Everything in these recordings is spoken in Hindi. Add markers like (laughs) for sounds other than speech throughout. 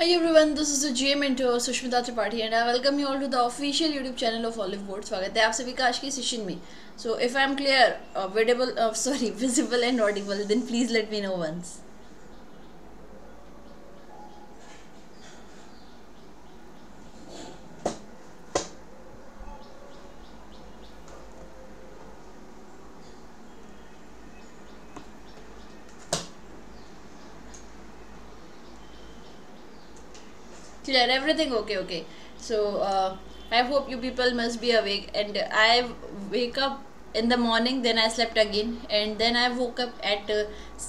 Hi everyone, this is the GM mentor Sushmita Tripathi and I welcome you all to the official YouTube channel of Olive Board. स्वागत है आप सभी का आज के सेशन में. So if I am clear, uh, visible, uh, sorry, (laughs) visible and audible, then please let me know once. clear everything okay okay so uh, i hope you people must be awake and i wake up in the morning then i slept again and then i woke up at uh,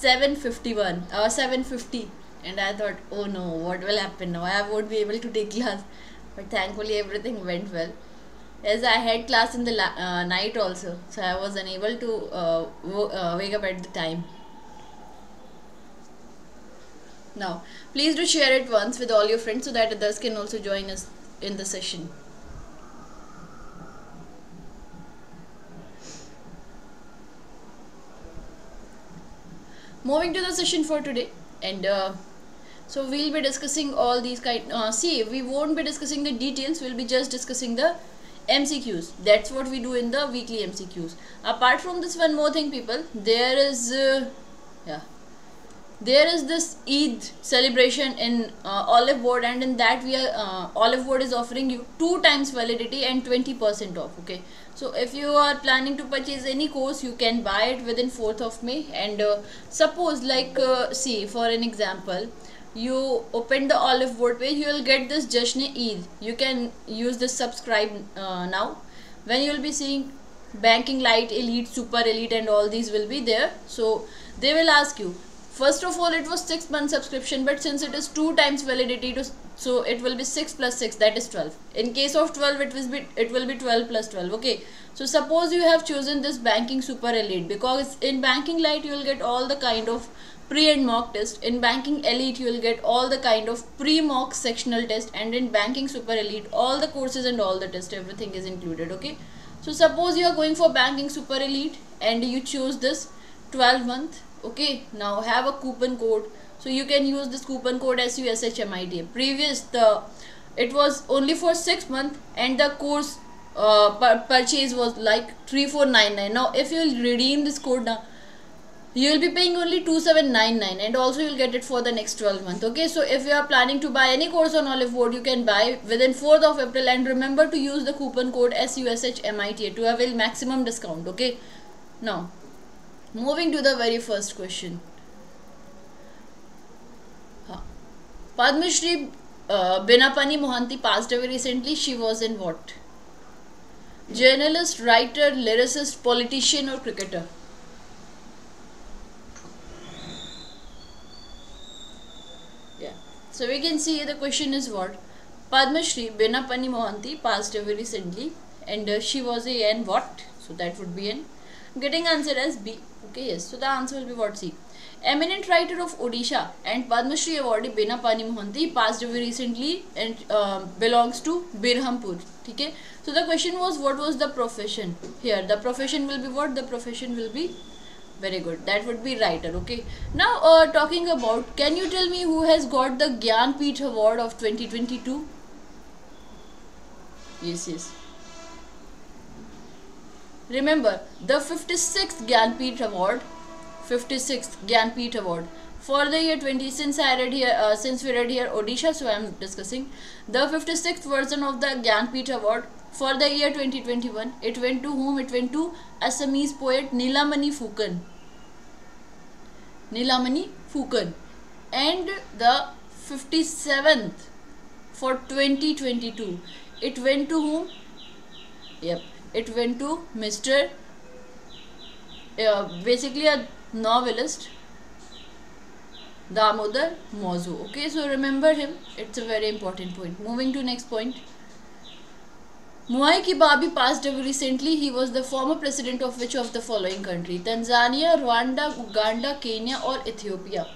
7.51 or uh, 7.50 and i thought oh no what will happen now i won't be able to take class but thankfully everything went well as i had class in the uh, night also so i was unable to uh, uh wake up at the time now, please do share it once with all your friends so that others can also join us in the session. Moving to the session for today and uh, so we'll be discussing all these kind uh, see we won't be discussing the details we'll be just discussing the MCQs that's what we do in the weekly MCQs apart from this one more thing people there is uh, yeah there is this Eid celebration in uh, Olive Wood and in that we are uh, Olive Wood is offering you two times validity and 20% off okay so if you are planning to purchase any course you can buy it within 4th of May and uh, suppose like uh, see for an example you open the Olive Wood page you will get this Jashne Eid you can use this subscribe uh, now when you will be seeing banking light elite super elite and all these will be there so they will ask you first of all it was 6 month subscription but since it is 2 times validity to, so it will be 6 plus 6 that is 12 in case of 12 it will be it will be 12 plus 12 okay so suppose you have chosen this banking super elite because in banking light you will get all the kind of pre and mock test in banking elite you will get all the kind of pre mock sectional test and in banking super elite all the courses and all the test everything is included okay so suppose you are going for banking super elite and you choose this 12 month okay now have a coupon code so you can use this coupon code SUSHMID previous the it was only for six month and the course uh, purchase was like 3499 now if you redeem this code now you will be paying only 2799 and also you'll get it for the next 12 month okay so if you are planning to buy any course on olive board you can buy within 4th of april and remember to use the coupon code sushmita to avail maximum discount okay now Moving to the very first question. Padma Shri uh, Benapani Mohanty passed away recently. She was in what? Journalist, writer, lyricist, politician, or cricketer? Yeah. So we can see the question is what? Padma Shri Benapani Mohanty passed away recently and uh, she was a n what? So that would be an getting answer as B. okay yes so the answer will be what c eminent writer of odisha and padma shri award bina pani mohanty passed away recently and uh, belongs to birhampur okay so the question was what was the profession here the profession will be what the profession will be very good that would be writer okay now uh, talking about can you tell me who has got the gyan peeth award of 2022 yes yes Remember, the 56th Gyanpith Award, 56th Gyanpith Award for the year 20 since I read here uh, since we read here Odisha so I am discussing the 56th version of the Gyanpith Award for the year 2021 it went to whom it went to Assamese poet Nilamani Fukan Nilamani Fukan and the 57th for 2022 it went to whom yep it went to Mr. Uh, basically a novelist Damodar Mozu. Okay, so remember him. It's a very important point. Moving to next point. Mwai Kibabi passed away recently. He was the former president of which of the following country? Tanzania, Rwanda, Uganda, Kenya or Ethiopia?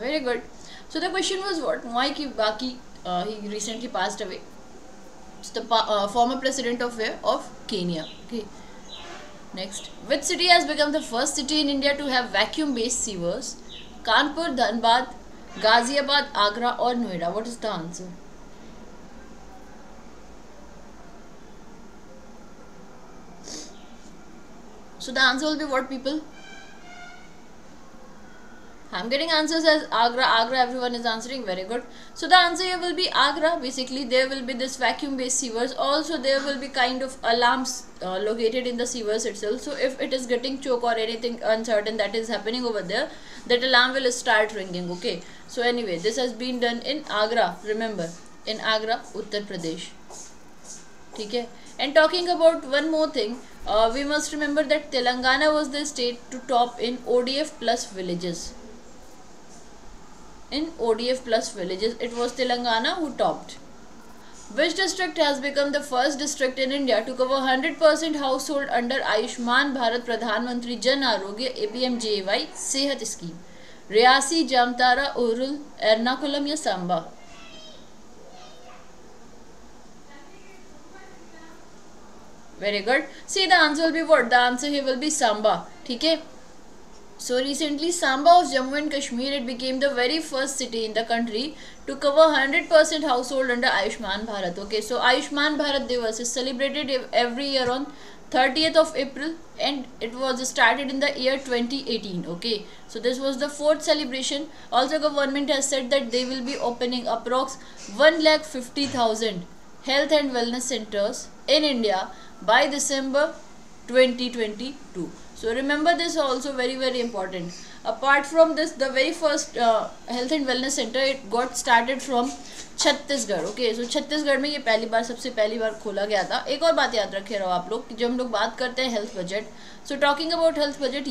very good so the question was what Muai Kibaki uh, he recently passed away it's the uh, former president of where of Kenya okay next which city has become the first city in India to have vacuum based sewers Kanpur Dhanbad Ghaziabad Agra or Noida what is the answer so the answer will be what people I'm getting answers as Agra, Agra, everyone is answering, very good. So the answer here will be Agra, basically there will be this vacuum based sewers, also there will be kind of alarms uh, located in the sewers itself. So if it is getting choke or anything uncertain that is happening over there, that alarm will start ringing, okay. So anyway, this has been done in Agra, remember, in Agra, Uttar Pradesh. Okay. And talking about one more thing, uh, we must remember that Telangana was the state to top in ODF plus villages in ODF plus villages. It was Telangana who topped. Which district has become the first district in India to cover 100% household under Ayushman Bharat Pradhan Mantri Jan Arogya APMJY sehat scheme riyasi jamtara urul ernakulam ya samba very good see the answer will be what the answer here will be samba theek hai So recently Samba of Jammu and Kashmir it became the very first city in the country to cover 100% household under Ayushman Bharat. Okay, so Ayushman Bharat Divas is celebrated every year on 30th of April and it was started in the year 2018 okay so this was the fourth celebration also government has said that they will be opening approx 1 lakh 50000 health and wellness centers in India by December 2022 so remember this also very very important apart from this the very first uh, health and wellness center it got started from Chhattisgarh okay so Chhattisgarh में ये पहली बार सबसे पहली बार खोला गया था एक और बात याद रखे रहो आप लोग कि जब हम लोग बात करते हैं health budget so talking about health budget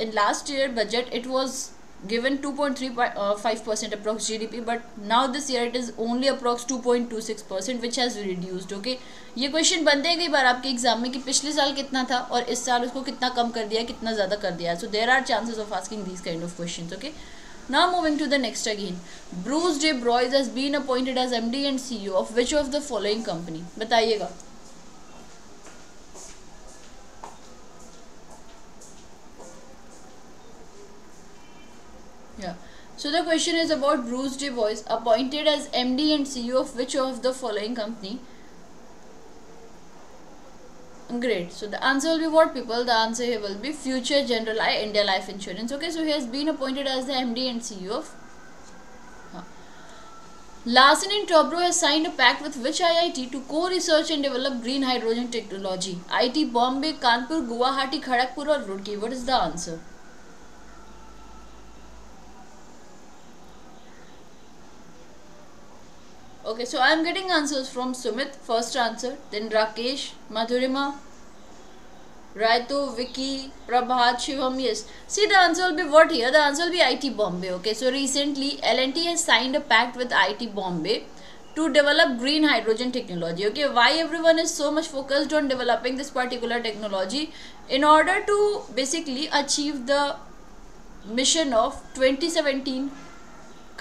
in last year budget it was given 2.35 percent approx GDP but now this year it is only approx 2.26 percent which has reduced okay ये question बनते हैं कई बार आपके exam में कि पिछले साल कितना था और इस साल उसको कितना कम कर दिया कितना ज़्यादा कर दिया so there are chances of asking these kind of questions okay Now moving to the next again. Bruce J. Broyes has been appointed as MD and CEO of which of the following company? बताइएगा So the question is about Bruce Du Bois appointed as MD and CEO of which of the following company? Great. So the answer will be what people? The answer here will be Future General India Life Insurance. Okay, so he has been appointed as the MD and CEO of Larsen and Toubro has signed a pact with which IIT to co-research and develop green hydrogen technology? IT Bombay, Kanpur, Guwahati, Kharagpur or Roorkee? What is the answer? Okay, so I'm getting answers from Sumit, first answer, then Rakesh, Madhurima, Raito, Vicky, Prabhat, Shivam, yes. See the answer will be what here? The answer will be IT Bombay, okay. So recently LNT has signed a pact with IT Bombay to develop green hydrogen technology, okay. Why everyone is so much focused on developing this particular technology? In order to basically achieve the mission of 2017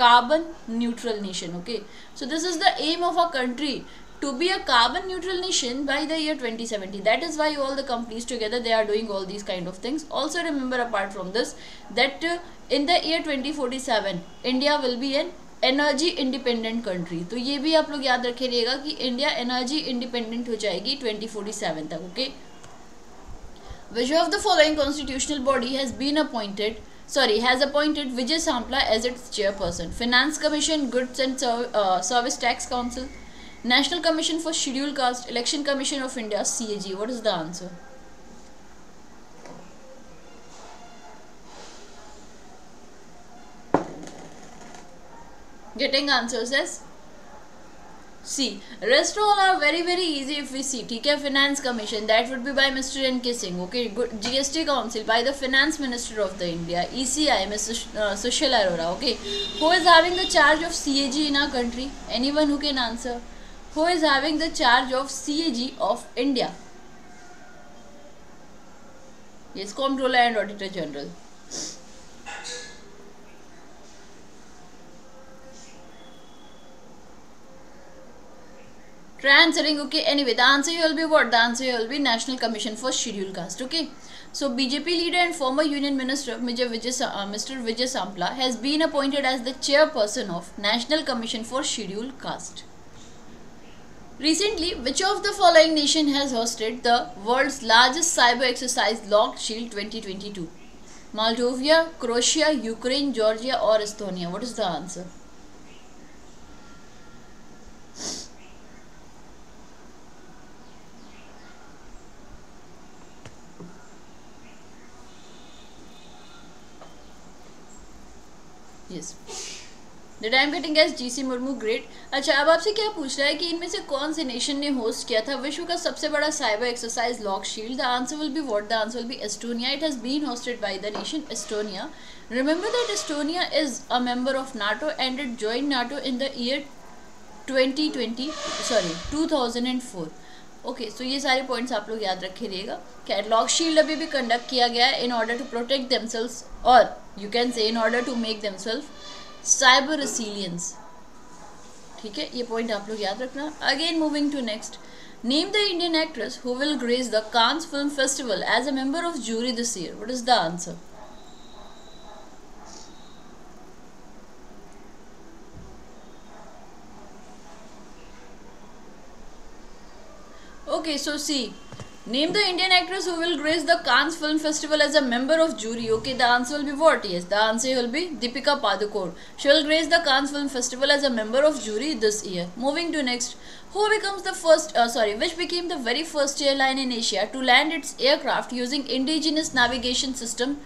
carbon neutral nation okay so this is the aim of our country to be a carbon neutral nation by the year 2070 that is why all the companies together they are doing all these kind of things also remember apart from this that uh, in the year 2047 india will be an energy independent country तो ये भी आप लोग याद रखेगा कि इंडिया एनर्जी इंडिपेंडेंट हो जाएगी 2047 तक okay which of the following constitutional body has been appointed sorry has appointed Vijay Sampla as its chairperson. Finance Commission, Goods and Serv uh, Service Tax Council, National Commission for Scheduled Caste, Election Commission of India, CAG. What is the answer? Getting answers yes See, rest all are very easy if we see. Okay, Finance Commission, that would be by Mr. N.K. Singh. Okay, good. GST Council by the Finance Minister of the India. ECI, Mr. Uh, Sushil Arora. Okay, who is having the charge of CAG in our country? Anyone who can answer. Who is having the charge of CAG of India? Yes, Comptroller and Auditor General. try answering okay anyway the answer will be what the answer will be national commission for scheduled caste okay so bjp leader and former union minister Major vijay, uh, mr vijay sampla has been appointed as the chairperson of national commission for scheduled caste recently which of the following nation has hosted the world's largest cyber exercise locked shield 2022 moldova croatia ukraine georgia or estonia what is the answer yes the time getting S G C Murmu great अच्छा अब आपसे क्या पूछ रहा है कि इनमें से कौन से नेशन ने होस्ट किया था विश्व का सबसे बड़ा cyber exercise lock shield the answer will be what the answer will be Estonia it has been hosted by the nation Estonia remember that Estonia is a member of NATO and it join NATO in the year 2020 sorry 2004 okay okay, so so ये सारे पॉइंट्स आप लोग याद रखे रहिएगा कैटलॉग शील्ड अभी भी कंडक्ट किया गया है in order to protect themselves और you can say in order to make themself cyber resilience ठीक है ये पॉइंट आप लोग याद रखना again moving to next name the Indian actress who will grace the Cannes film festival as a member of jury this year what is the answer Okay, so see. Name the Indian actress who will grace the Cannes Film Festival as a member of jury. Okay, the answer will be what? Yes, the answer will be Deepika Padukone. She will grace the Cannes Film Festival as a member of jury this year. Moving to next, who becomes the first? Uh, sorry, which became the very first airline in Asia to land its aircraft using indigenous navigation system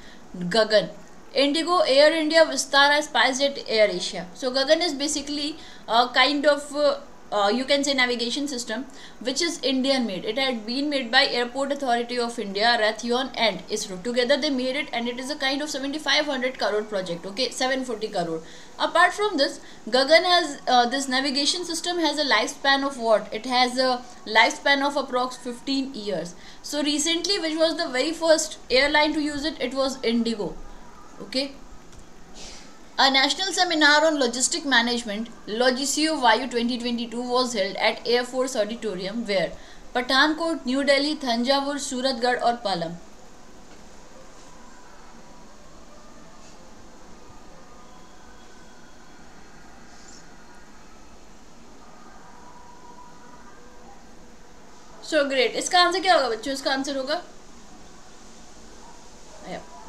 Gagan? Indigo, Air India, Vistara, SpiceJet, Air Asia. So Gagan is basically a kind of uh, uh, you can say navigation system which is Indian made. It had been made by Airport Authority of India, Rathion and ISRO. Together they made it and it is a kind of 7500 crore project. Okay, 740 crore. Apart from this, Gagan has uh, this navigation system has a lifespan of what? It has a lifespan of approx 15 years. So recently which was the very first airline to use it, it was Indigo. Okay, A national seminar on logistic management, Logisio Vayu 2022, was held at Air Force Auditorium where Pathankot, New Delhi, Thanjavur, Suratgarh or Palam. So great. इसका आंसर क्या होगा बच्चों इसका आंसर होगा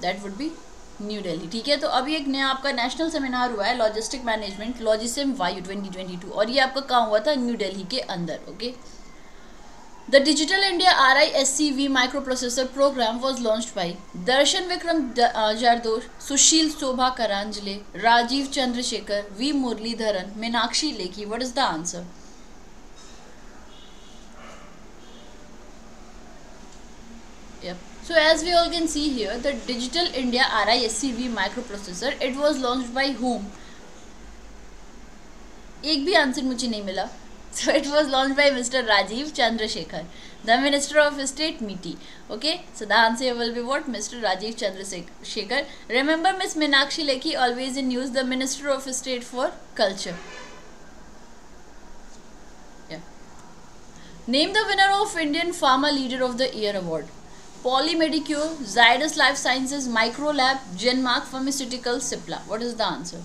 that would be New Delhi ठीक है तो अभी एक नया आपका नेशनल सेमिनार हुआ है लॉजिस्टिक मैनेजमेंट लॉजिस्टम वायु 2022 और ये आपका कहाँ हुआ था न्यू दिल्ली के अंदर okay the digital India R I S C V microprocessor program was launch by Darshan Vikram Jardosh Sushil Shobha Karandlaje Rajeev Chandrasekhar V Muraleedharan Meenakshi Lekhi what is the answer So as we all can see here, the Digital India RISC-V microprocessor, it was launched by whom? एक भी आंसर मुझे नहीं मिला so it was launched by Mr. Rajiv Chandrasekhar, the Minister of State MITI. Okay, so the answer will be what? Mr. Rajiv Chandrasekhar. Remember Miss Meenakshi Lekhi, always in news, the Minister of State for Culture. Yeah. Name the winner of Indian Pharma Leader of the Year award. Polymedicure, Zydus Life Sciences, Microlab, Genmark Pharmaceuticals, Cipla. What is the answer?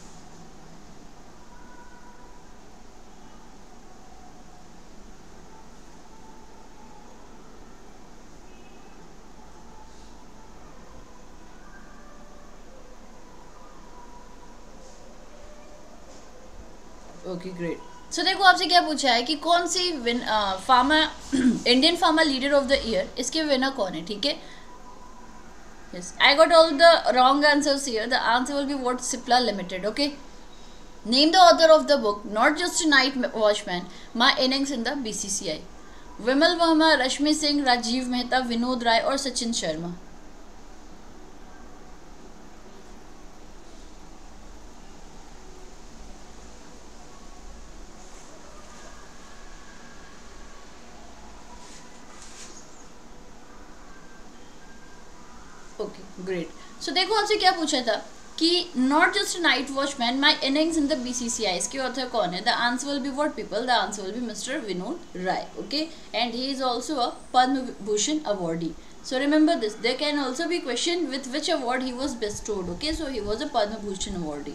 Okay, great. So so, देखो आपसे क्या पूछा है कि कौन सी win pharma Indian pharma leader of the year इसके विनर कौन है ठीक है yes i got all the wrong answers here the answer will be what cipla limited okay name the author of the book not just a night watchman my innings in the bcci Vimal Verma Rashmi Singh Rajiv Mehta Vinod Rai और सचिन शर्मा सो देखो आपसे क्या पूछा था कि not just night watchman my innings in the B इसके ऑथर कौन है the answer will be what people the answer will be mister Vinod Rai okay and he is also a Padma Bhushan awardee so remember this they can also be question with which award he was bestowed okay so he was a Padma Bhushan awardee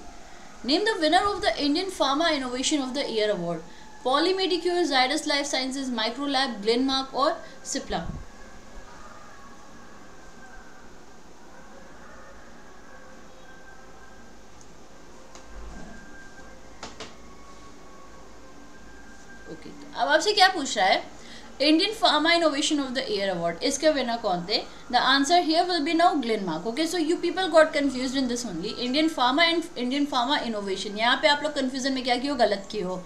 name the winner of the Indian pharma innovation of the year award Poly Medicure Zydus life sciences Microlab Glenmark और सिप्ला अब आपसे क्या पूछ रहा है Indian pharma innovation of the year award इसके विनर कौन थे the answer here will be now Glenmark okay so you people got confuse in this only Indian pharma and Indian pharma innovation यहाँ पे आप लोग कन्फ्यूजन में क्या की हो गलत की हो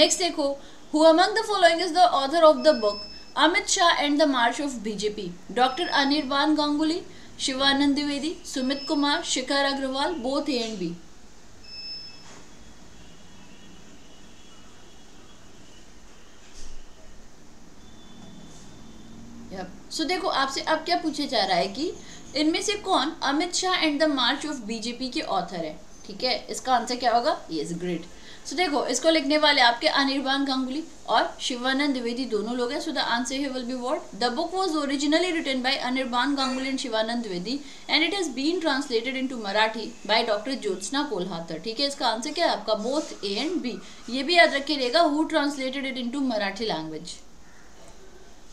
नेक्स्ट देखो who among the following is the author of the book Amit Shah and the march of BJP doctor Anirban Ganguly Shivanand Dwivedi Sumit Kumar Shikhar Agarwal both A and B so देखो आपसे अब क्या पूछा जा रहा है कि इनमें से कौन Amit Shah and the march of BJP के ऑथर है ठीक है इसका आंसर क्या होगा इज ग्रेट सो देखो इसको लिखने वाले आपके अनिर्बान गांगुली और शिवानंद द्विवेदी दोनों लोग हैं so the answer here will be what the book was originally written by Anirban Ganguly and Shivanand Dwivedi and it has been translated into Marathi by doctor Jyotsna Kolhatkar ठीक है इसका आंसर क्या है आपका बोथ ए एंड बी ये भी याद रखिएगा who translated it into Marathi language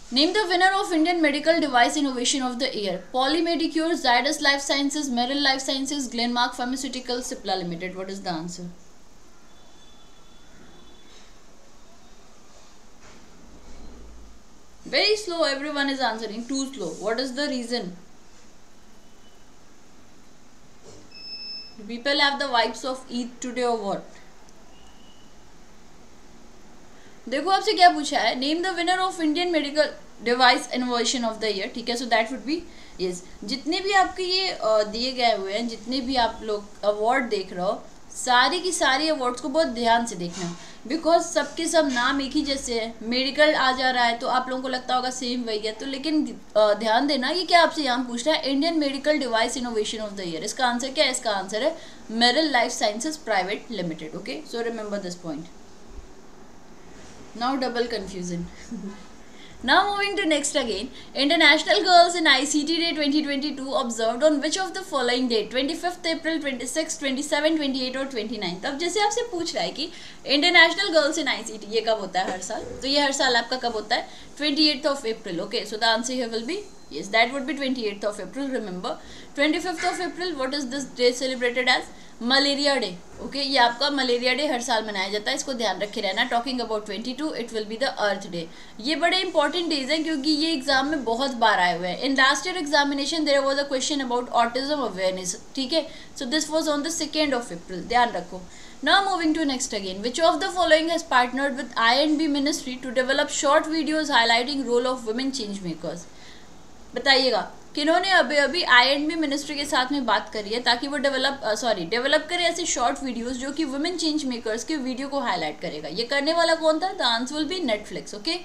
Name the winner of Indian Medical Device Innovation of the Year. PolyMedicure, Zydus Life Sciences, Merrill Life Sciences, Glenmark Pharmaceuticals, Cipla Limited. What is the answer? Very slow, everyone is answering. Too slow. What is the reason? Do people have the vibes of eat today or what? देखो आपसे क्या पूछा है name the winner of Indian medical device innovation of the year ठीक है so that would be yes जितने भी आपके ये दिए गए हुए हैं जितने भी आप लोग अवार्ड देख रहे हो सारी की सारी अवार्ड्स को बहुत ध्यान से देखना बिकॉज सबके सब नाम एक ही जैसे है मेडिकल आ जा रहा है तो आप लोगों को लगता होगा सेम वही है तो लेकिन ध्यान देना ये क्या आपसे यहाँ पूछ रहा है Indian medical device innovation of the year इसका आंसर क्या है इसका आंसर है Meril life sciences private limited okay so remember this point now double confusion Now moving to next again, International Girls in ICT Day 2022 observed on which of the following date 25th April 26, 27, 28 और 29 अब जैसे आपसे पूछ रहा है कि इंटरनेशनल गर्ल्स इन आईसीटी ये कब होता है हर साल तो ये हर साल आपका कब होता है 28th of April okay so the answer here will be yes that would be 28th of april remember twenty fifth of April what is this day celebrated as malaria day okay ये आपका मलेरिया डे हर साल मनाया जाता है इसको ध्यान रखे रहना talking about twenty two it will be the Earth Day ये बड़े इंपॉर्टेंट डेज हैं क्योंकि ये एग्जाम में बहुत बार आए हुए हैं in last year examination there was a question about autism awareness ठीक है so this was on the second of April ध्यान रखो now moving to next again which of the following has partnered with I and B ministry to develop short videos highlighting role of women change makers बताइएगा कि इन्होंने अभी अभी आई एंड बी मिनिस्ट्री के साथ में बात करी है ताकि वो डेवलप सॉरी डेवलप करे ऐसे शॉर्ट वीडियोस जो कि वुमेन चेंज मेकर्स के वीडियो को हाईलाइट करेगा ये करने वाला कौन था the answer will be Netflix okay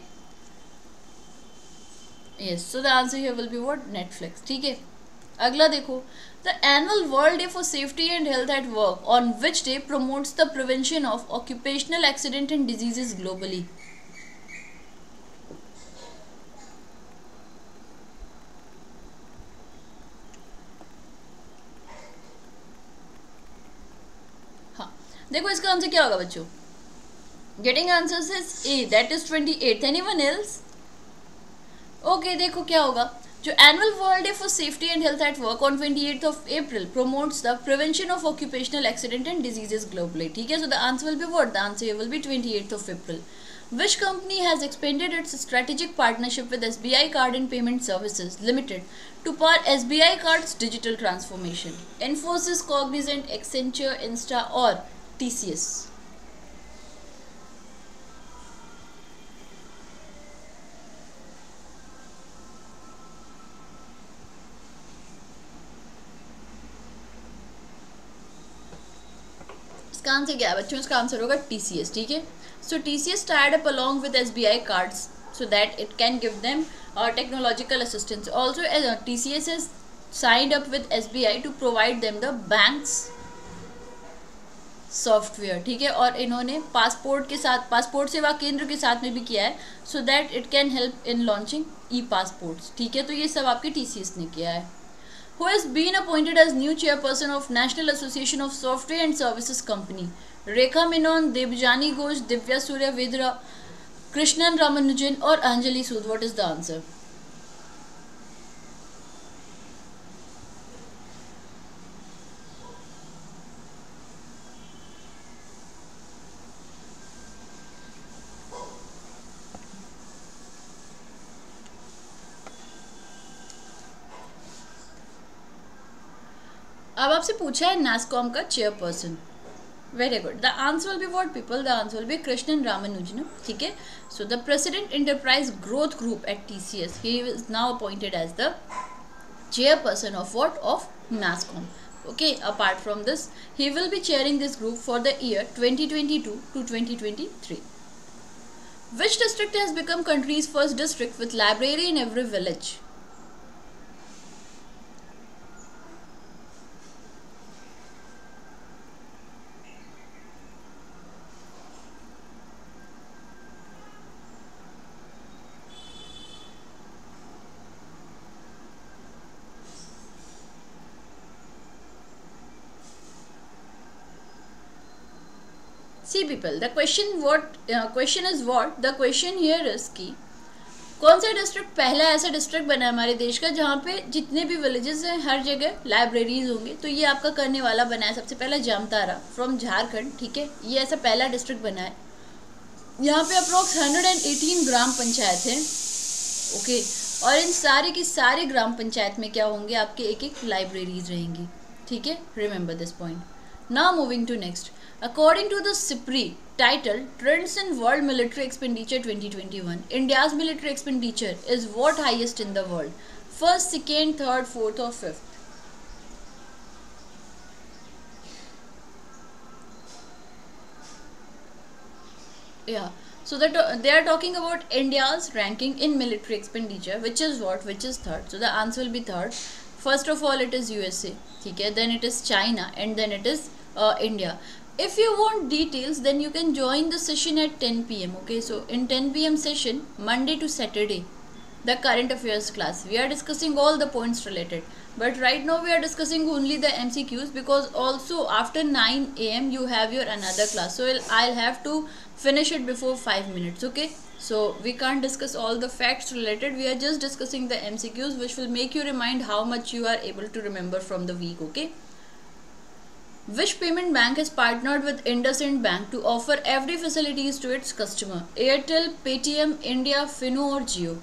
yes so the answer here will be what Netflix ठीक है अगला देखो the annual world day for safety and health at work on which day promotes the prevention of occupational accident and diseases globally देखो इसका आंसर क्या होगा बच्चों getting answer is A that is twenty eight any one else okay देखो क्या होगा जो annual world day for safety and health at work on twenty eight of April promotes the prevention of occupational accident and diseases globally ठीक है so the answer will be what the answer will be twenty eight of April which company has expanded its strategic partnership with SBI Card and Payment Services Limited to power SBI Card's digital transformation. Infosys, Cognizant, Accenture, Insta or TCS. इसका आंसर क्या है बच्चों इसका आंसर होगा टीसीएस ठीक है सो TCS tired up along with SBI cards so that it can give them uh, technological assistance also uh, tcs has signed up with sbi to provide them the banks software ठीक है और इन्होंने पासपोर्ट के साथ पासपोर्ट सेवा केंद्र के साथ में भी किया है so that it can help in launching e passport ठीक है तो ये सब आपके टी ने किया है who is been appointed as new chairperson of National Association of Software and Services Company Rekha Menon Debjani Ghosh Divya Suryadevara Krishnan Ramanujan और Anjali Sood what is the answer आपसे पूछा है नैसकॉम का chairperson very good the answer will be what people the answer will be Krishnan Ramanujan ठीक है so the president enterprise growth group at T C S he is now appointed as the chairperson of what of NASSCOM okay apart from this he will be chairing this group for the year twenty twenty two to twenty twenty three Which district has become country's first district with library in every village? People the question what question is what the question here is की कौन सा डिस्ट्रिक्ट पहला ऐसा डिस्ट्रिक्ट बना है हमारे देश का जहाँ पे जितने भी विलेजेस हैं हर जगह लाइब्रेरीज होंगे तो ये आपका करने वाला बना है सबसे पहला जामतारा फ्रॉम झारखंड ठीक है ये ऐसा पहला डिस्ट्रिक्ट बना है यहाँ पे अप्रोक्स 118 ग्राम पंचायत हैं ओके और इन सारे की सारे ग्राम पंचायत में क्या होंगे आपके एक एक लाइब्रेरीज रहेंगी ठीक है remember this point now moving to next According to the CIPRI, titled Trends in World Military Expenditure 2021, India's military expenditure is what highest in the world. First, second, third, fourth, or fifth. Yeah. So that they are talking about India's ranking in military expenditure, which is what, which is third. So the answer will be third. First of all, it is USA. Okay, then it is China, and then it is uh, India if you want details then you can join the session at 10 pm okay so in 10 pm session monday to saturday the current affairs class we are discussing all the points related but right now we are discussing only the mcqs because also after 9 am you have your another class so I'll, have to finish it before 5 minutes okay so we can't discuss all the facts related we are just discussing the mcqs which will make you remind how much you are able to remember from the week okay Wish Payment Bank has partnered with IndusInd Bank to offer every facilities to its customer. Airtel, Paytm, India, Fino or Geo.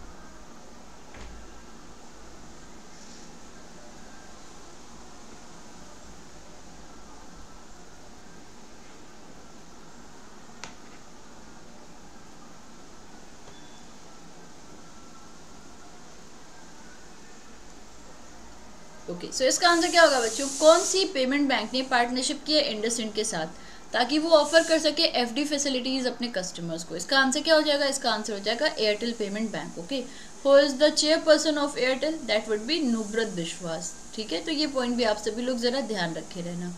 Okay so इसका आंसर क्या होगा बच्चों कौन सी पेमेंट बैंक ने पार्टनरशिप किया इंडस इंडसइंड के साथ ताकि वो ऑफर कर सके एफ डी फैसिलिटीज़ अपने कस्टमर्स को इसका आंसर क्या हो जाएगा इसका आंसर हो जाएगा Airtel payment bank okay who is the chairperson of Airtel that would be Nubrata Biswas ठीक है तो ये पॉइंट भी आप सभी लोग ज़रा ध्यान रखे रहना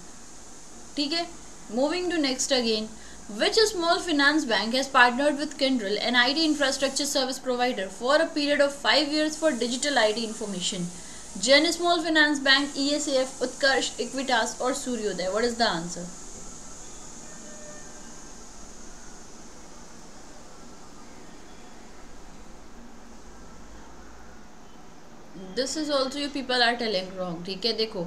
ठीक है moving to next again which which small finance bank has partnered with Kindrel, an infrastructure service provider for a period of five years for digital I IT information Jana small finance bank ESAF Utkarsh Equitas और Suryoday what is the answer this is also you people are telling wrong ठीक है देखो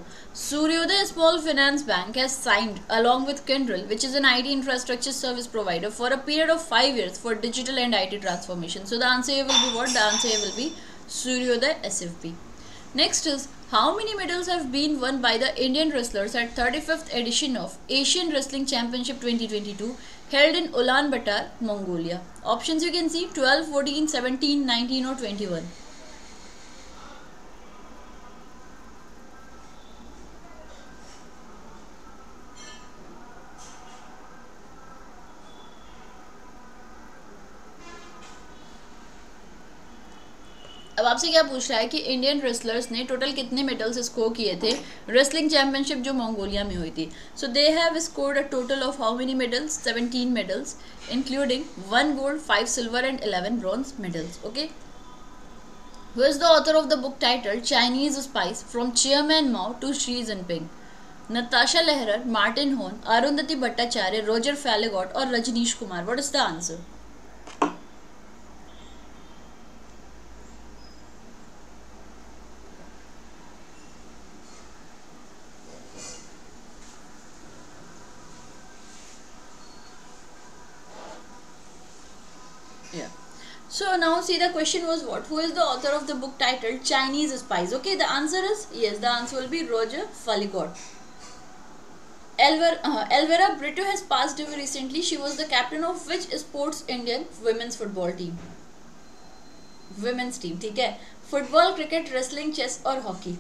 Suryoday small finance bank has signed along with Kyndryl which is an I T infrastructure service provider for a period of five years for digital and I T transformation so the answer will be what the answer will be Suryoday S F be Next is how many medals have been won by the Indian wrestlers at 35th edition of Asian Wrestling Championship 2022 held in Ulaanbaatar, Mongolia? Options you can see 12, 14, 17, 19 or 21. अब आपसे क्या पूछ रहा है कि इंडियन रेसलर्स ने टोटल कितने मेडल्स स्कोर किए थे रेसलिंग चैंपियनशिप जो मंगोलिया में हुई थी so they have scored a total of how many medals 17 medals including one gold five silver and 11 bronze medals okay who is the author of the book title Chinese spice from chairman Mao to Xi Jinping Natasha Lehrer Martin Hone Arundhati Bhattacharya Roger Faligot और Rajnish Kumar what is the answer see the question was what? Who is the author of the book titled Chinese Spies? Okay, the answer is yes, the answer will be Roger faligot Elver, uh, Elvira Brito has passed away recently. She was the captain of which sports Indian women's football team? Women's team, theek hai football cricket wrestling chess or hockey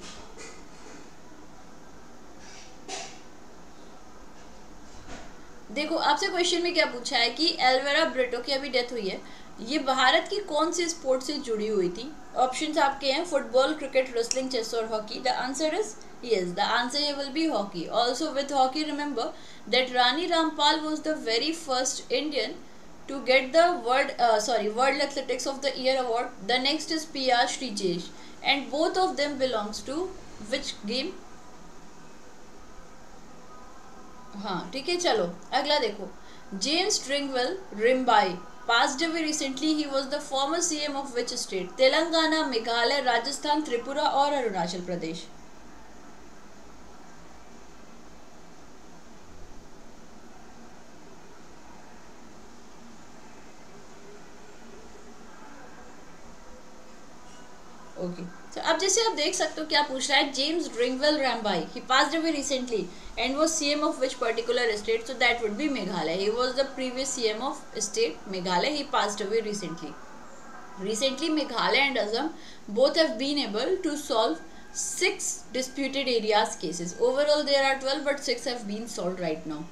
देखो आपसे क्वेश्चन में क्या पूछा है कि एलवेरा ब्रिटो की अभी डेथ हुई है ये भारत की कौन से स्पोर्ट से जुड़ी हुई थी ऑप्शन आपके हैं फुटबॉल क्रिकेट रेसलिंग चेस और hockey the answer is yes the answer ये will be hockey also with hockey remember that Rani Rampal was the very first Indian to get the world sorry world athletics of the year award the next is P R Sreejesh and both of them belongs to which game हाँ ठीक है चलो अगला देखो James Dringwell Rymbai passed away recently, he was the former CM of which state? Telangana, Meghalaya, Rajasthan, Tripura or Arunachal Pradesh? Okay. अब जैसे आप देख सकते हो क्या पूछ रहा है James Dringwell Rymbai he passed away recently and was C M of which particular state so that would be Meghalaya he was the previous C M of state Meghalaya he passed away recently recently Meghalaya and Assam both have been able to solve six disputed areas cases overall there are twelve but six have been solve right now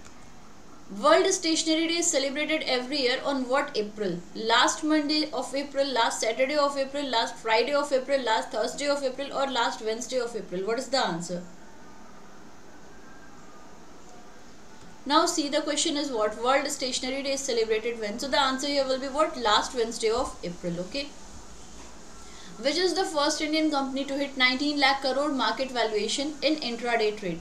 World Stationery Day is celebrated every year on what April? Last Monday of April, last Saturday of April, last Friday of April, last Thursday of April or last Wednesday of April. What is the answer? Now see the question is what? World Stationery Day is celebrated when? So the answer here will be what? Last Wednesday of April. Okay. Which is the first Indian company to hit 19 lakh crore market valuation in intraday trade?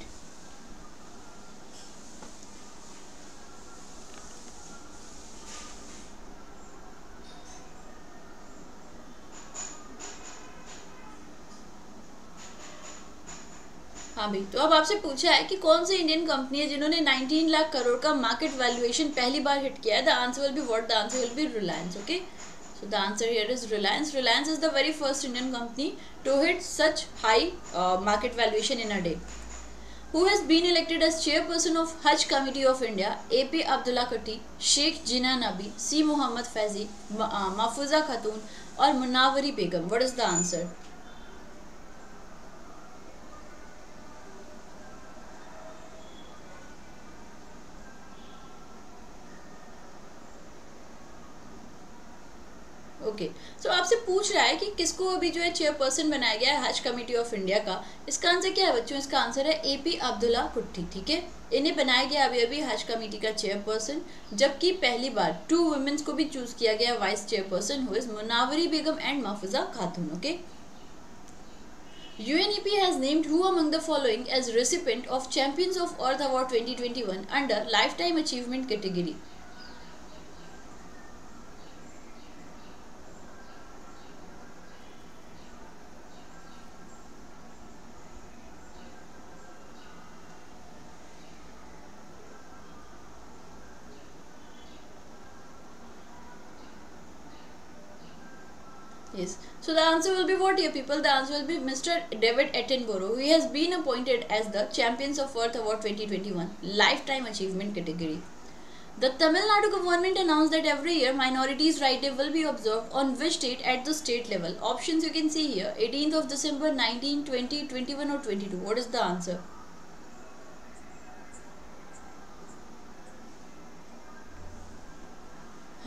हाँ भाई तो अब आपसे पूछा है कि कौन सी इंडियन कंपनी है जिन्होंने 19 लाख करोड़ का मार्केट वैल्यूएशन पहली बार हिट किया है the answer will be what the answer will be Reliance okay so the answer here is Reliance Reliance is the very first Indian company to hit such high market valuation in a day who has been elected as chairperson of Haj committee of India A P Abdulla Kutty Sheikh Jina नबी सी मोहम्मद फैजी महफूजा खतून और Munawari Begum what is the answer okay so आपसे पूछ रहा है कि किसको अभी जो है चेयरपर्सन बनाया गया है हज कमेटी ऑफ इंडिया का इसका आंसर क्या है बच्चों इसका आंसर है ए पी अब्दुल्ला कुट्टी ठीक है इन्हें बनाया गया अभी अभी हज कमेटी का चेयरपर्सन जबकि पहली बार टू वुमेन्स को भी चूज किया गया वाइस चेयरपर्सन हुए Munawari Begum and Mahfuza Khatoon okay UNEP has named who among the following as recipient of Champions of Earth Award 2021 under Lifetime Achievement category. So the answer will be what dear people? The answer will be Mr. David Attenborough. He has been appointed as the Champions of Earth Award 2021 Lifetime Achievement category. The Tamil Nadu government announced that every year minorities right day will be observed on which date at the state level. Options you can see here 18th of December 19, 20, 21 or 22. What is the answer?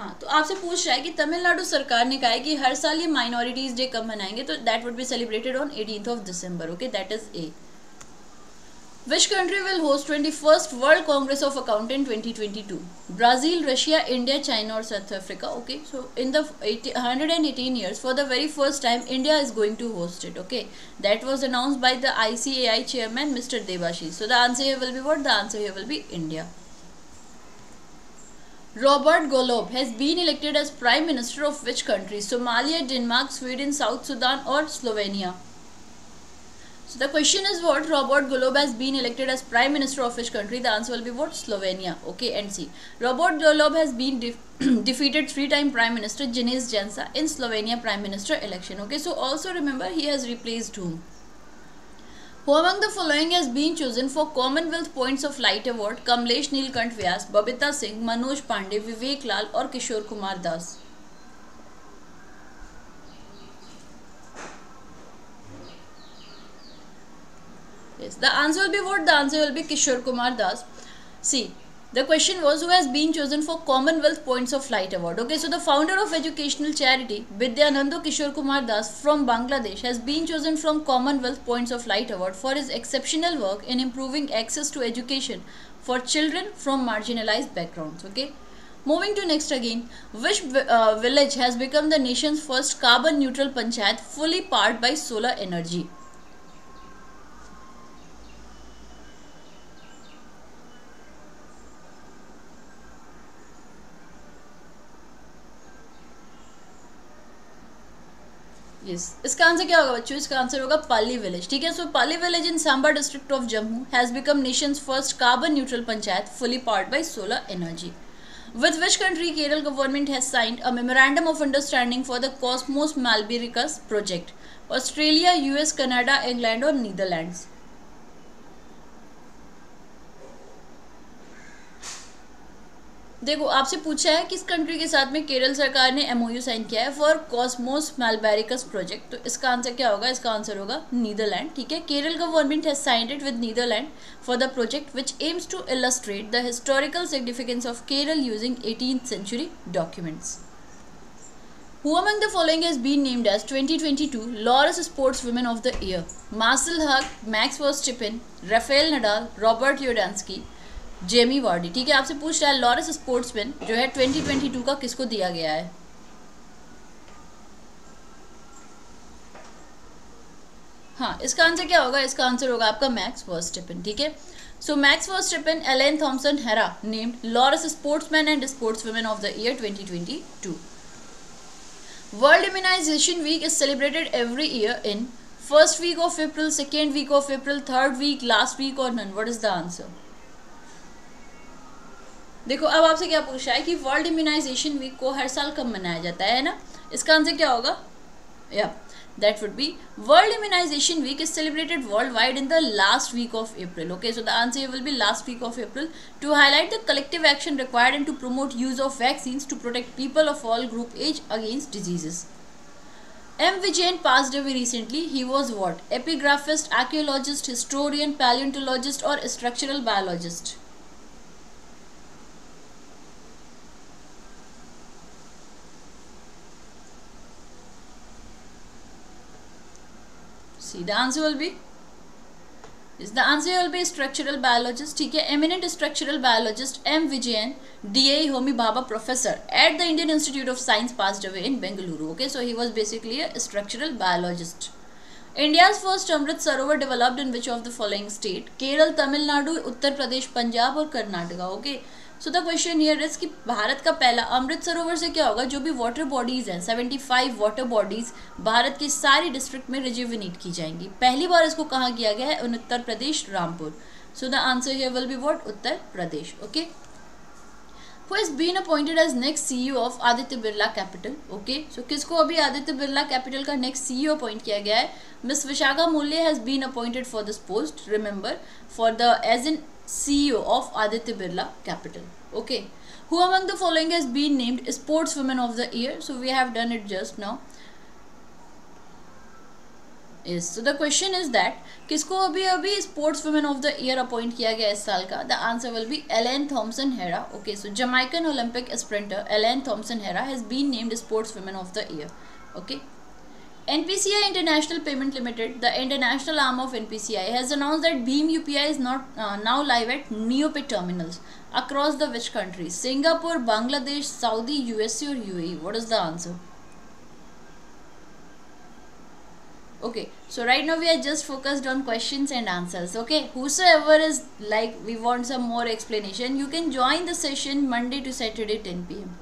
हाँ तो आपसे पूछ रहा है कि तमिलनाडु सरकार ने कहा है कि हर साल ये माइनॉरिटीज डे कब मनाएंगे तो that would be celebrated on एटीथ of December okay that is a which country will host twenty first world congress of accountant twenty twenty two Brazil Russia India China और South Africa okay so in the hundred and eighteen years for the very first time India is going to host it okay that was announce by the I C A I chairman mister Debashis so the answer will be what the answer will be India Robert Golob has been elected as Prime Minister of which country? Somalia, Denmark, Sweden, South Sudan or Slovenia? So the question is what Robert Golob has been elected as Prime Minister of which country? The answer will be what? Slovenia. Okay and see. Robert Golob has been de (clears throat) defeated three-time Prime Minister Janis Jansa in Slovenia Prime Minister election. Okay so also remember he has replaced whom? Who among the following has been chosen for Commonwealth Points of Light Award? Kamlesh Neelkant Vyas, Babita Singh, Manoj Pandey, Vivek Lal or Kishore Kumar Das? Yes, the answer will be what? The answer will be Kishore Kumar Das. See, The question was who has been chosen for Commonwealth Points of Light Award. Okay, so the founder of educational charity Vidyanando Kishore Kumar Das from Bangladesh has been chosen from Commonwealth Points of Light Award for his exceptional work in improving access to education for children from marginalized backgrounds. Okay. Moving to next again, which uh, village has become the nation's first carbon neutral panchayat fully powered by solar energy? Villages इसका आंसर क्या होगा बच्चों इसका आंसर होगा पाली विलेज ठीक है so Palli village in Samba district of Jammu has become nation first carbon neutral panchayat fully powered by solar energy with which country Kerala government has signed a memorandum of understanding for the cosmos Malabaricus project Australia US Canada England और नीदरलैंड्स देखो आपसे पूछा है किस कंट्री के साथ में केरल सरकार ने एमओयू साइन किया है फॉर कॉस्मोस मेलबेरिकस प्रोजेक्ट तो इसका आंसर क्या होगा इसका आंसर होगा नीदरलैंड ठीक है Kerala government has signed it with Netherland for the project which aims to illustrate the historical significance of Kerala using eighteen century documents Who among the following has been named as 2022 Sports Women of the Year? Marcel Hug, Max Verstappen, Rafael Nadal, Robert Lewandowski, Jamie Vardy ठीक है आपसे पूछ रहा है लॉरेंस स्पोर्ट्समैन जो है 2022 का किसको दिया गया है हाँ इसका आंसर क्या होगा इसका आंसर होगा आपका मैक्स वर्स्टिपिन ठीक है so Max Verstappen Elaine Thompson Herah named Laureus sportsman and sports women of the year 2022 world immunization week is celebrated every year in first week of April second week of April third week last week और none what is the answer देखो अब आपसे क्या पूछ रहा है कि वर्ल्ड इम्यूनाइजेशन वीक को हर साल कब मनाया जाता है ना इसका आंसर क्या होगा या that would be world immunization week is celebrated world wide in the last week of April okay so the answer will be last week of April to highlight the collective action required and to promote use of vaccine to protect people of all group age against diseases M Vijayan passed away recently he was what epigraphist archaeologist historian paleontologist और structural biologist The answer will be structural biologist. Okay, eminent structural biologist M. Vijayan, D.A. Homi Bhabha professor at the Indian Institute of Science, passed away in Bengaluru. Okay, so he was basically a structural biologist. India's first Amrit Sarovar developed in which of the following state? Kerala, Tamil Nadu, Uttar Pradesh, Punjab or Karnataka. Okay, so the question here is कि भारत का पहला अमृत सरोवर से क्या होगा जो भी वाटर बॉडीज़ हैं 75 वाटर बॉडीज़ भारत के सारे डिस्ट्रिक्ट में रिज्यूविनेट की जाएंगी पहली बार इसको कहाँ किया गया है Uttar Pradesh Rampur so the answer here will be what Uttar Pradesh okay who has been appointed as next CEO of Aditya Birla Capital. Okay, so किसको अभी आदित्य बिरला कैपिटल का नेक्स्ट CEO अपॉइंट किया गया है miss Vishakha Mulye has been appointed for this post remember for the age in CEO of Aditya Birla Capital. Okay. Who among the following has been named Sportswoman of the Year? So we have done it just now. Is so the question is that किसको अभी अभी sports women of the year appoint किया गया इस साल का the answer will be Elaine Thompson Herah okay so Jamaican Olympic sprinter Elaine Thompson Herah has been named sports women of the year okay NPCI International Payment Limited, the international arm of NPCI, has announced that Beam UPI is not uh, now live at Neopay terminals across the which countries? Singapore, Bangladesh, Saudi, USA, or UAE? What is the answer? Okay, so right now we are just focused on questions and answers. Okay, whosoever is like, we want some more explanation, you can join the session Monday to Saturday 10 pm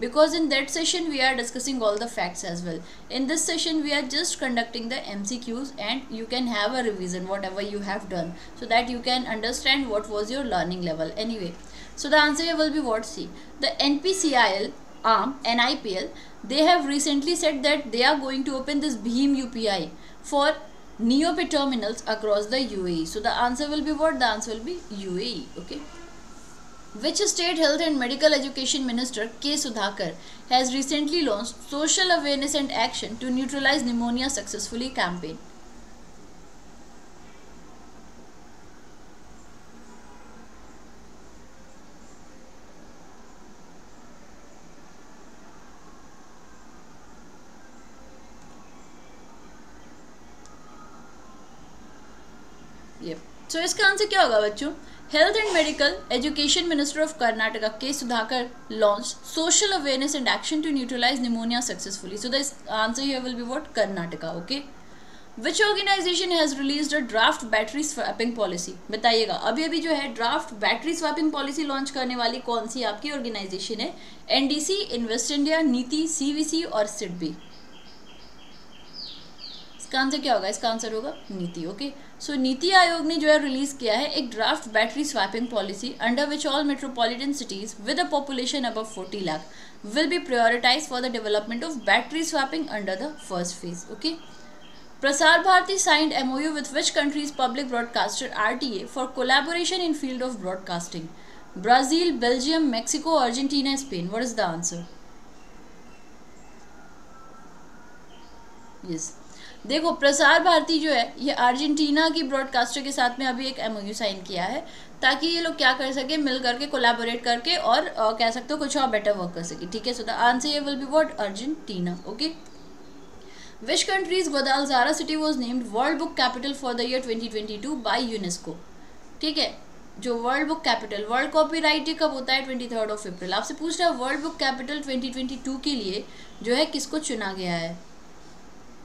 because in that session we are discussing all the facts as well in this session we are just conducting the mcqs and you can have a revision whatever you have done so that you can understand what was your learning level anyway so the answer here will be what c the npcil arm nipl they have recently said that they are going to open this beam upi for Neop terminals across the uae so the answer will be what the answer will be uae okay which state health and medical education minister K Sudhakar has recently launched social awareness and action to neutralize pneumonia successfully campaign तो इसका आंसर क्या होगा बच्चों health and medical education minister of Karnataka K Sudhakar launch social awareness and action to neutralise pneumonia successfully so the answer will be what Karnataka okay which organisation has release a draft battery swapping policy बताइएगा अभी अभी जो है draft battery swapping policy launch करने वाली कौन सी आपकी ऑर्गेनाइजेशन है NDC invest India NITI C we सी और सिडबी इसका आंसर क्या होगा इसका आंसर होगा नीति ओके सो नीति आयोग ने जो है रिलीज किया है एक draft battery swapping policy under which all metropolitan cities with a population above 40 lakh will be prioritise for the development of battery swapping under the first phase okay Prasar Bharati signed MOU with which countries public broadcaster are for collaboration in field of broadcasting Brazil Belgium Mexico Argentina Spain what is the answer yes देखो प्रसार भारती जो है ये अर्जेंटीना की ब्रॉडकास्टर के साथ में अभी एक एम साइन किया है ताकि ये लोग क्या कर सके मिल करके कोलाबोरेट करके और आ, कह सकते हो कुछ और बेटर वर्क कर सके ठीक है सो द आंसर ये will be what Argentina okay which countries Guadalajara city was named world book capital for the year twenty twenty two by UNESCO ठीक है जो world book capital world copyright कब होता है ट्वेंटी थर्ड ऑफ अप्रैल आपसे पूछ रहा है world book capital twenty twenty two के लिए जो है किसको चुना गया है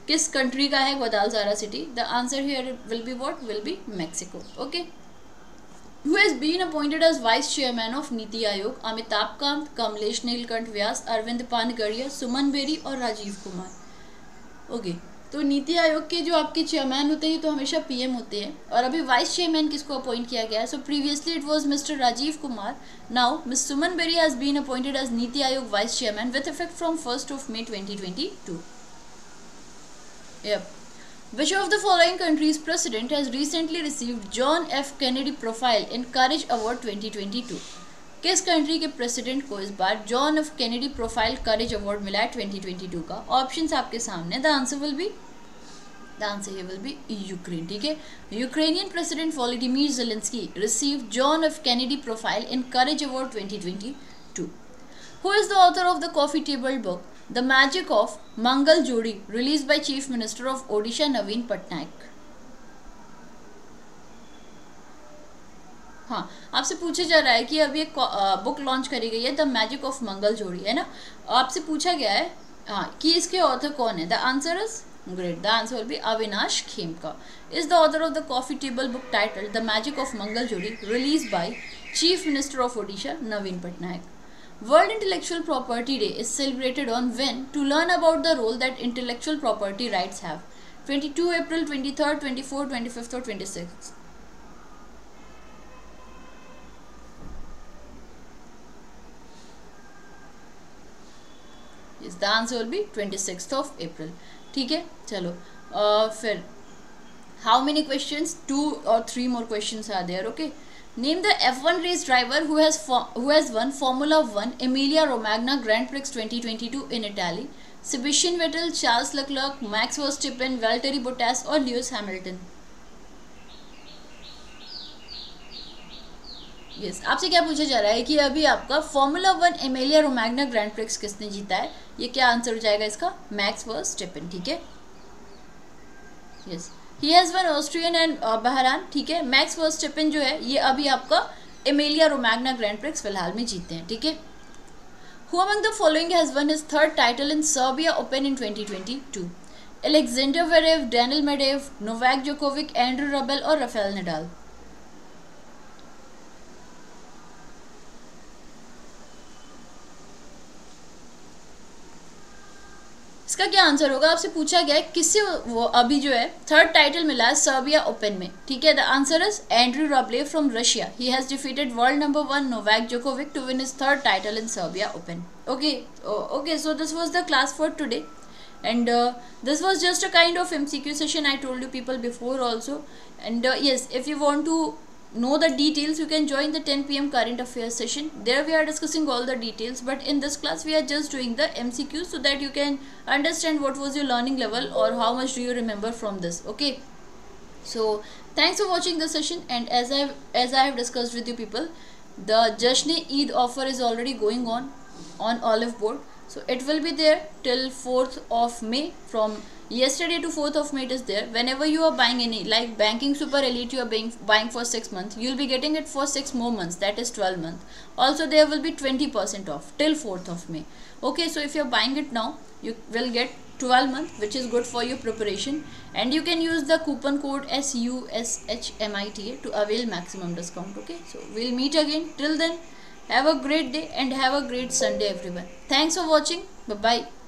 किस कंट्री का है Guadalajara city the answer here will be what will be Mexico okay who has been appointed as vice chairman of Niti Aayog Amitabh Kant, Kamlesh Neelkant Vyas, Arvind Pangaria, Suman Bery और राजीव कुमार ओके तो नीति आयोग के जो आपके चेयरमैन होते हैं तो हमेशा पीएम होते हैं और अभी वाइस चेयरमैन किसको अपॉइंट किया गया है so previously it was mister Rajiv Kumar now miss Suman Bery has been appointed as NITI Aayog vice chairman with effect from first of May 2022 Yep. Which of the following countries' president has recently received John F. Kennedy Profile in Courage Award 2022? kis country ke president ko is baar john f kennedy profile courage award mila hai 2022 ka options aapke सामने the answer will be the answer here will be Ukraine. ठीक है Ukrainian president Volodymyr Zelenskyy receive John F Kennedy profile in courage award 2022. Who is the author of the coffee table book The Magic of Mangal Jodi released by Chief Minister of Odisha Naveen Patnaik हाँ आपसे पूछा जा रहा है कि अभी एक बुक लॉन्च करी गई है द मैजिक ऑफ मंगल जोड़ी है ना आपसे पूछा गया है हाँ कि इसके ऑथर कौन है the answer is great the answer will be Avinash Khemka is the author of the coffee table book title the magic of Mangal Jodi release by chief minister of Odisha Naveen Patnaik World Intellectual Property Day is celebrated on when to learn about the role that intellectual property rights have. 22 April, 23rd, 24th, 25th or 26th. Yes, the answer will be 26th of April. ठीक है चलो uh, फिर how many questions two or three more questions are there okay Name the F1 race driver who has who has won Formula 1 Emilia Romagna Grand Prix 2022 in Italy. Sebastian Vettel, Charles Leclerc, Max Verstappen, Valtteri Bottas और Lewis Hamilton. यस yes, आपसे क्या पूछा जा रहा है कि अभी आपका formula one Emilia Romagna grand prix किसने जीता है ये क्या आंसर हो जाएगा इसका मैक्स वर्स स्टेपन ठीक है yes yes. He has won Austrian and Bahrain ठीक है मैक्स वर्स्टेपिन जो है ये अभी आपका एमेलिया रोमैगना ग्रैंड प्रिक्स फिलहाल में जीते हैं ठीक है who among the following has won his third title in Serbia Open in twenty twenty two Alexander Zverev Daniil Medvedev Novak Djokovic Andrey Rublev और रफेल नडाल इसका क्या आंसर होगा आपसे पूछा गया किससे वो अभी जो है थर्ड टाइटल मिला है सर्बिया ओपन में ठीक है the answer is Andrew Rublev from Russia he has defeated world number one Novak Djokovic to win his third title in Serbia open okay okay so this was the class for today and this was just a kind of M C Q session I told you people before also and yes if you want to know the details you can join the 10 pm current affairs session there we are discussing all the details but in this class we are just doing the mcq so that you can understand what was your learning level or how much do you remember from this okay so thanks for watching the session and as i as i have discussed with you people the jashne eid offer is already going on on olive board so it will be there till 4th of May from yesterday to 4th of May it is there whenever you are buying any like banking super elite you are buying, buying for 6 months you will be getting it for 6 more months that is 12 month also there will be 20% off till 4th of May okay so if you are buying it now you will get 12 month which is good for your preparation and you can use the coupon code SUSHMITA to avail maximum discount okay so we'll meet again till then have a great day and have a great Sunday everyone. Thanks for watching. Bye-bye.